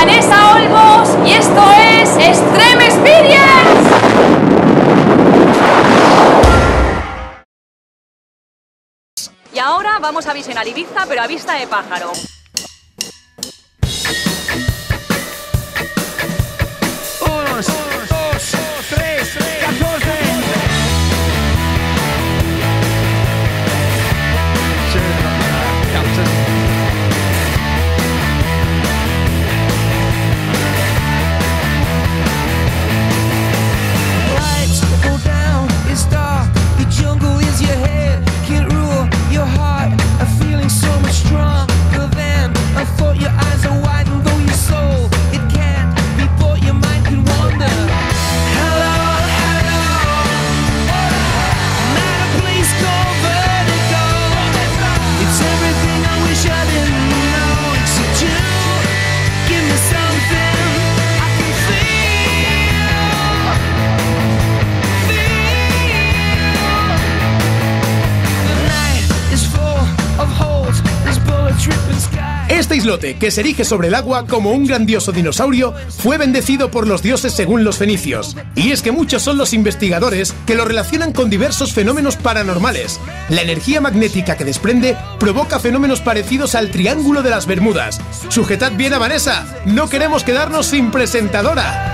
Vanessa Olmos y esto es Extreme Experience. Y ahora vamos a visionar Ibiza, pero a vista de pájaro. Islote, que se erige sobre el agua como un grandioso dinosaurio, fue bendecido por los dioses según los fenicios. Y es que muchos son los investigadores que lo relacionan con diversos fenómenos paranormales. La energía magnética que desprende provoca fenómenos parecidos al Triángulo de las Bermudas. Sujetad bien a Vanessa, no queremos quedarnos sin presentadora.